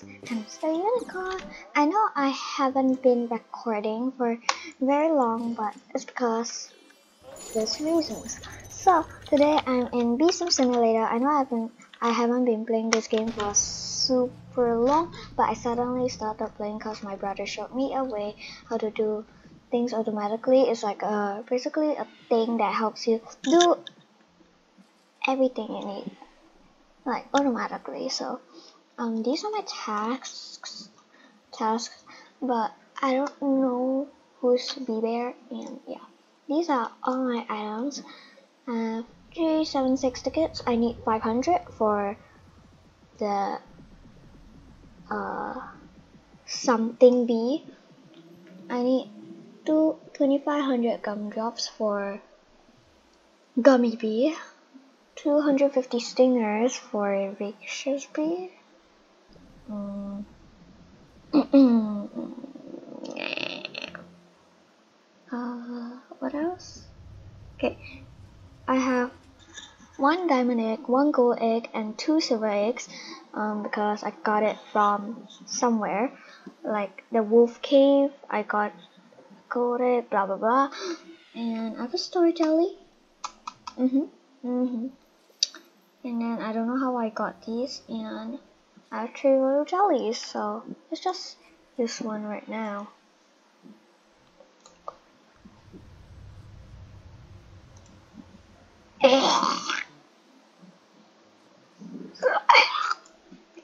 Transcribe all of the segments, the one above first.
guys, Hamster Unicorn. I know I haven't been recording for very long, but it's because there's reasons. So today I'm in Bee Swarm Simulator. I know I haven't I haven't been playing this game for super long, but I suddenly started playing because my brother showed me a way how to do things automatically. It's like a basically a thing that helps you do everything you need like automatically so um these are my tasks tasks but I don't know who's be there and yeah. These are all my items. Uh 376 tickets. I need 500 for the uh something bee I need two 2500 gumdrops for gummy bee. 250 stingers for vicious bee. Mm. uh, what else? Okay, I have one diamond egg, one gold egg, and two silver eggs um, because I got it from somewhere, like the wolf cave. I got gold egg, blah blah blah, and I have a story. Mhm. Mhm and then I don't know how I got these and Three little jellies so let's just use one right now.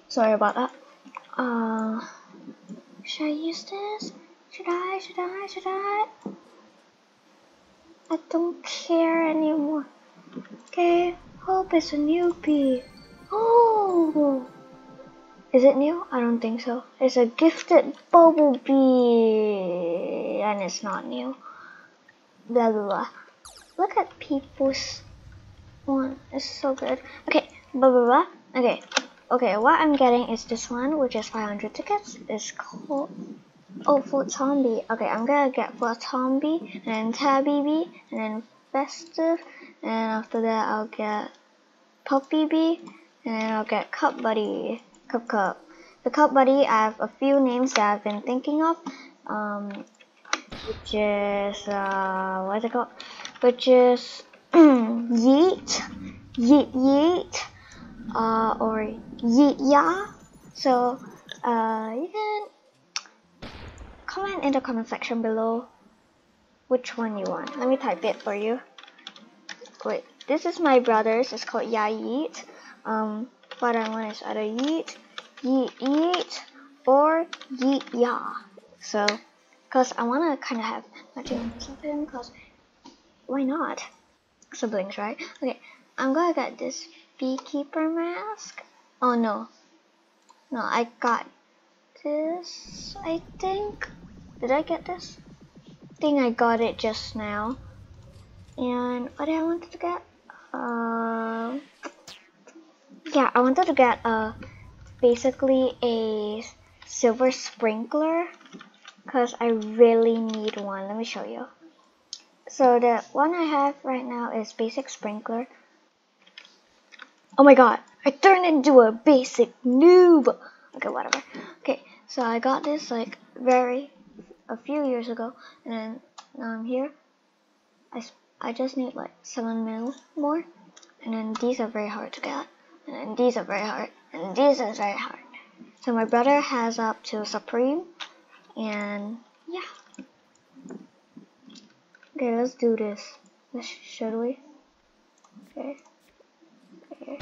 Sorry about that. Uh should I use this? Should I should I should I? I don't care anymore. Okay Hope it's a newbie. Oh! Is it new? I don't think so. It's a gifted bumblebee. And it's not new. Blah, blah, blah. Look at people's one. It's so good. Okay, blah, blah, blah. Okay. Okay, what I'm getting is this one, which is 500 tickets. It's called... Oh, for Zombie. Okay, I'm gonna get for Zombie, and then Tabby Bee, and then Festive, and after that I'll get Puppy Bee, and then I'll get Cub Buddy, Cup Cup. The Cub Buddy, I have a few names that I've been thinking of, um, which is, uh, what is it called? Which is Yeet, Yeet Yeet, uh, or Yeet Ya. So, uh, you can comment in the comment section below which one you want. Let me type it for you. Wait, this is my brother's. It's called Ya Yeet. Um, what I want is either Yeet, Yeet Yeet, or Yeet Ya. So, cause I wanna kind of have matching of him, cause why not? Siblings, right? Okay, I'm gonna get this beekeeper mask. Oh no, no, I got this. I think. Did I get this? I think I got it just now. And what did I wanted to get? Uh, yeah, I wanted to get a basically a silver sprinkler because I really need one. Let me show you. So the one I have right now is basic sprinkler. Oh my god, I turned into a basic noob. Okay, whatever. Okay, so I got this like very a few years ago, and then now I'm here. I I just need like 7 mil more. And then these are very hard to get. And these are very hard. And these are very hard. So my brother has up to Supreme. And yeah. Okay, let's do this. Should we? Okay. Okay.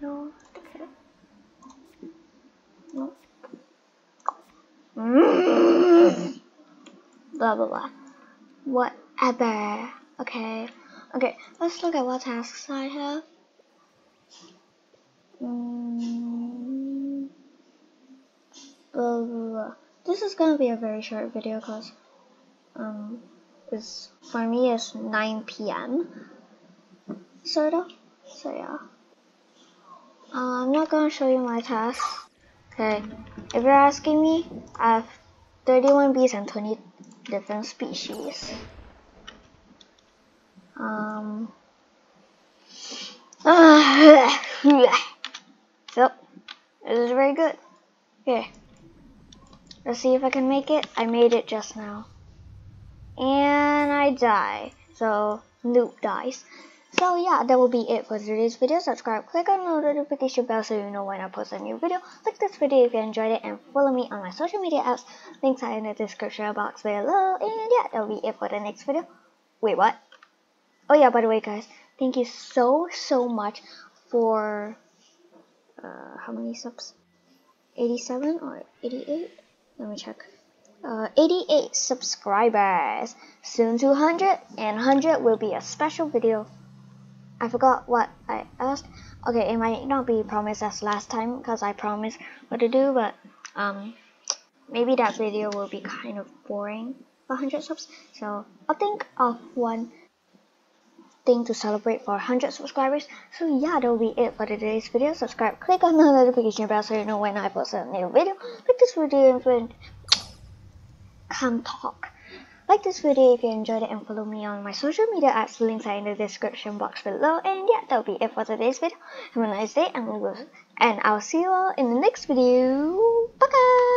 No. Okay. No. Blah blah blah. What Ever. Okay. Okay, let's look at what tasks I have. This is gonna be a very short video because um, it's, for me it's 9 p.m. Sort of. So yeah. Uh, I'm not gonna show you my tasks. Okay. If you're asking me, I have 31 bees and 20 different species. Um, uh, so, this is very good. Okay. Let's see if I can make it. I made it just now. And I die. So, Noob dies. So yeah, that will be it for today's video. Subscribe, click on the notification bell so you know when I post a new video. Like this video if you enjoyed it and follow me on my social media apps. Links are in the description box below. And yeah, that will be it for the next video. Wait, what? Oh yeah, by the way guys, thank you so, so much for, uh, how many subs? 87 or 88? Let me check. Uh, 88 subscribers. Soon 200 and 100 will be a special video. I forgot what I asked. Okay, it might not be promised as last time because I promised what to do, but um, maybe that video will be kind of boring 100 subs. So I'll think of one thing to celebrate for 100 subscribers. So yeah, that will be it for today's video. Subscribe, click on the notification bell so you know when I post a new video. Like this video and friend, come talk. Like this video if you enjoyed it and follow me on my social media apps. Links are in the description box below. And yeah, that'll be it for today's video. Have a nice day and, we'll, and I'll see you all in the next video. Bye guys!